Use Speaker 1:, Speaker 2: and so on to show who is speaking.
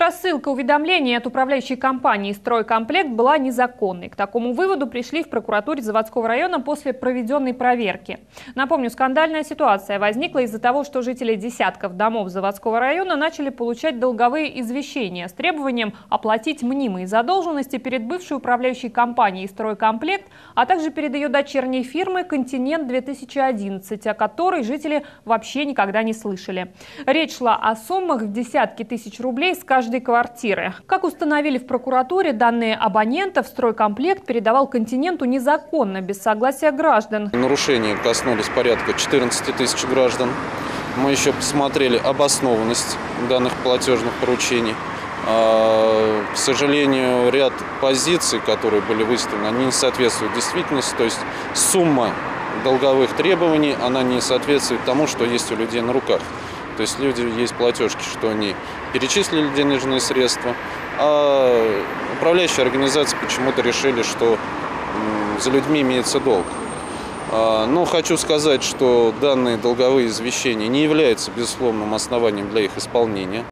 Speaker 1: Рассылка уведомлений от управляющей компании «Стройкомплект» была незаконной. К такому выводу пришли в прокуратуре заводского района после проведенной проверки. Напомню, скандальная ситуация возникла из-за того, что жители десятков домов заводского района начали получать долговые извещения с требованием оплатить мнимые задолженности перед бывшей управляющей компанией «Стройкомплект», а также перед ее дочерней фирмой «Континент-2011», о которой жители вообще никогда не слышали. Речь шла о суммах в десятки тысяч рублей с каждой каждой квартиры. Как установили в прокуратуре, данные абонентов стройкомплект передавал континенту незаконно, без согласия граждан.
Speaker 2: Нарушения коснулись порядка 14 тысяч граждан. Мы еще посмотрели обоснованность данных платежных поручений. А, к сожалению, ряд позиций, которые были выставлены, они не соответствуют действительности. То есть сумма долговых требований, она не соответствует тому, что есть у людей на руках. То есть люди есть платежки, что они перечислили денежные средства, а управляющие организации почему-то решили, что за людьми имеется долг. А, но хочу сказать, что данные долговые извещения не являются безусловным основанием для их исполнения.